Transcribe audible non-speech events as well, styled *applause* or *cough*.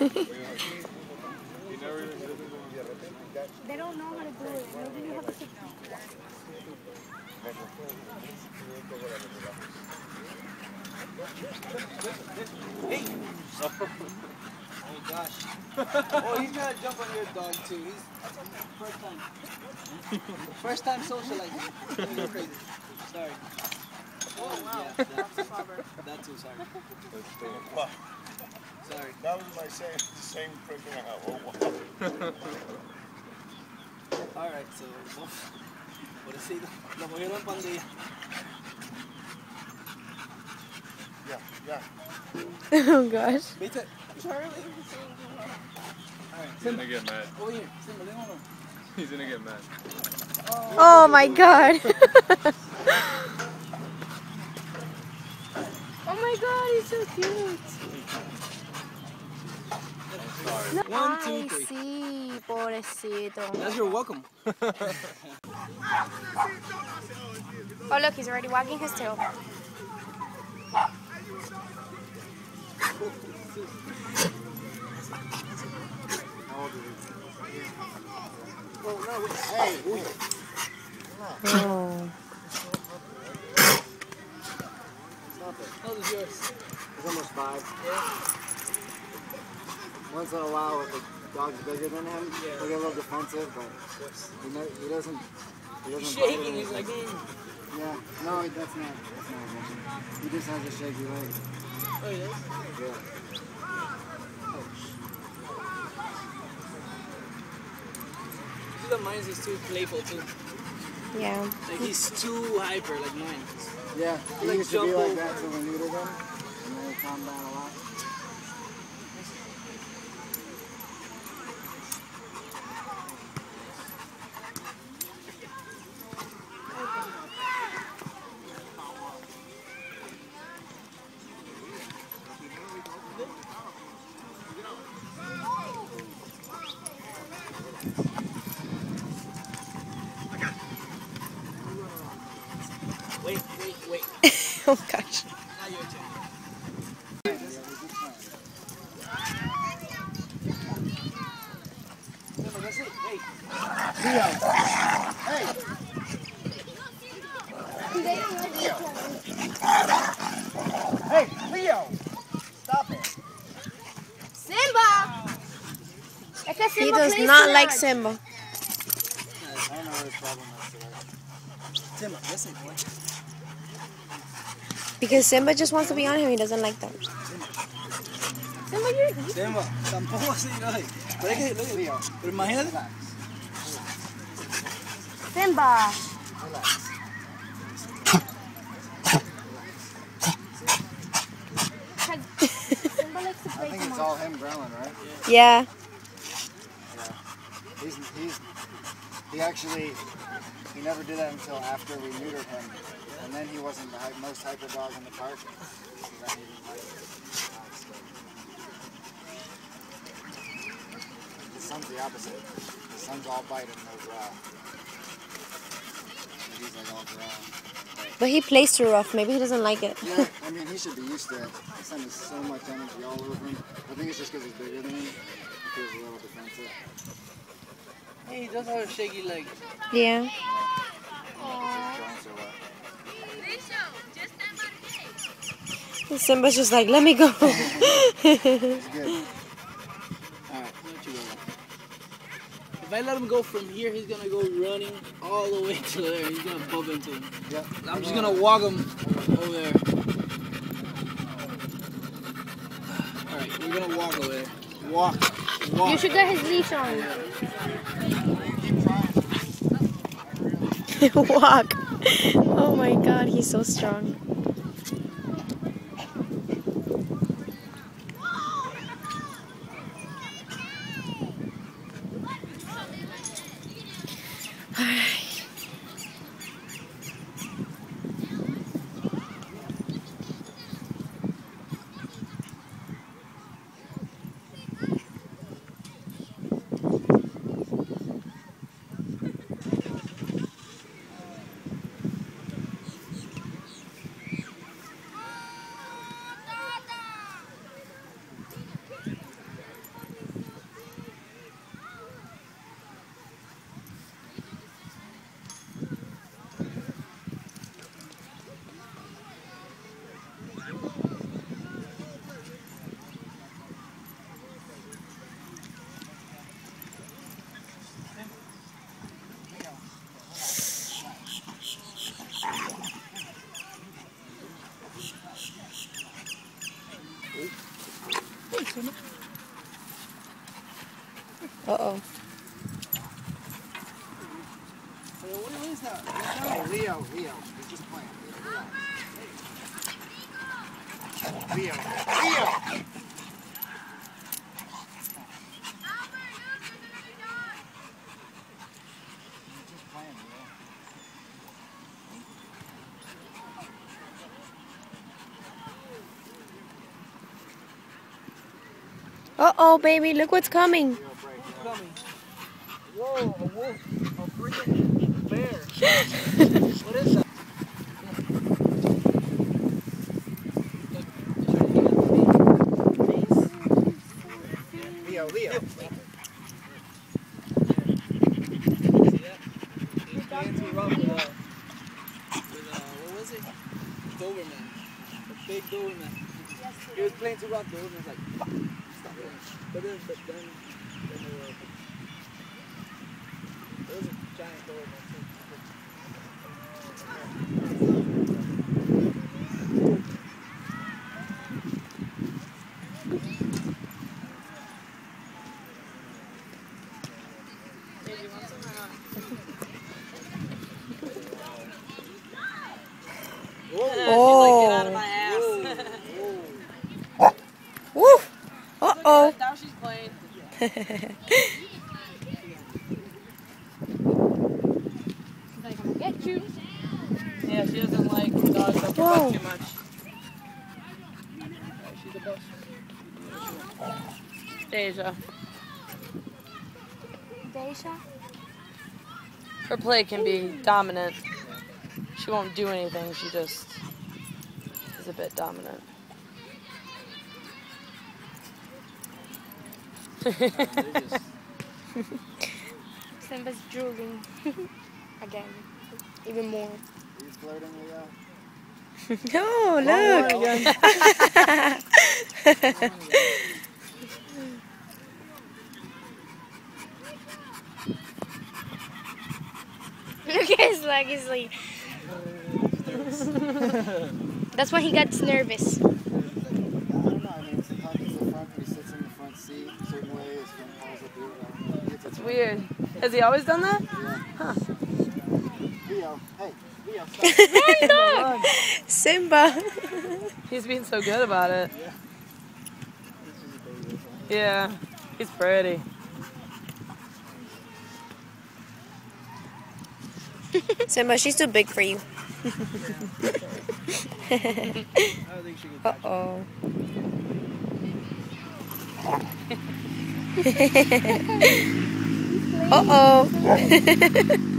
They don't know how to do it. Maybe you have to. Oh gosh. *laughs* oh, he's gonna jump on your dog too. He's first time. Uh, first time socializing. Crazy. Sorry. Oh wow. Yeah, that too. Sorry. Sorry. That was my same, same freaking out. Oh, wow. *laughs* All right. So, both. Por decir, lo cogieron en pandilla. Yeah, yeah. *laughs* oh gosh. ¿Viste? Charlie. All right. He's Simba, gonna get mad. over here. Simba, leave him alone. He's gonna get mad. Oh, oh my god. *laughs* Oh my god, he's so cute. One, two, Ay, sí, pobrecito. That's your welcome. *laughs* Oh, look, he's already wagging his tail. Oh. How old is yours? He's almost five. Once in a while, if the dog's bigger than him, he'll get a little defensive, but he, no, he doesn't. He doesn't bite Shaking. He's like, mm. Yeah, no, that's not. That's not him. He just has a shaky leg. oh, yes. Yeah. See that mine is too playful too. Yeah. Like he's too hyper, like mine. Yeah, he Like used to be like over. that till we neutered him, and then he calmed down Wait, wait, wait. oh gosh. Hey, Leo! Stop it! Simba! Es que He does not too like. Simba. I don't know what his problem is today. Simba, listen, boy. Because Simba just wants to be on him. He doesn't like that. Simba, you're... Simba, tampoco así, no. Pero es que, look, Leo, pero imagínate. relax. Simba. Relax. Simba likes *laughs* to I think it's all him growling, right? Yeah. He's, he's, he actually, he never did that until after we neutered him. And then he wasn't the most hyper dog in the park. So then he didn't like it. His son's the opposite. His son's all bite and no growl. He's like all growl. But he plays too rough. Maybe he doesn't like it. Yeah, I mean, he should be used to it. Son has so much energy all over him. I think it's just because he's bigger than him. He feels a little defensive. Hey, he does have a shaky leg. Yeah. Just growing so well. Simba's just like, let me go. He's good. Alright, go. If I let him go from here, he's gonna go running all the way to there. He's gonna bump into him. Yep. I'm just gonna walk him over there. *sighs* Alright, we're gonna walk over there. Walk. Walk. You should get his leash on. *laughs* Walk. Oh my god, he's so strong. Oh. He's just playing. Leo, Leo. Leo. He's just playing, Leo. Uh oh, baby, look what's coming. Leo. Coming. Whoa, a wolf. A freaking bear. what is that? Leo, Leo. Was was? Doberman. A big Doberman. He was playing too rough. Doberman's like, stop playing. But then, but then, then it was a giant Doberman too. Oh. Uh oh. Now she's playing. Like, I'm gonna get you. Yeah, she doesn't like dogs that Whoa. bark too much. She's the best. Deja. Deja. Her play can be dominant. She won't do anything. She just is a bit dominant. *laughs* Simba's drooling. *laughs* Again. Even more. Are you flirting, Leo? *laughs* Oh, look. Look at his leg. He's like. That's why he gets nervous. I don't know. I mean, sometimes he's the front, he sits in the front seat a certain way, his friend falls up here. I. It's It's weird. Has he always done that? Leo, hey, Leo, *laughs* stop. Simba. He's being so good about it. Yeah, he's pretty. *laughs* Simba, she's too big for you. I don't think she can Uh oh. uh oh.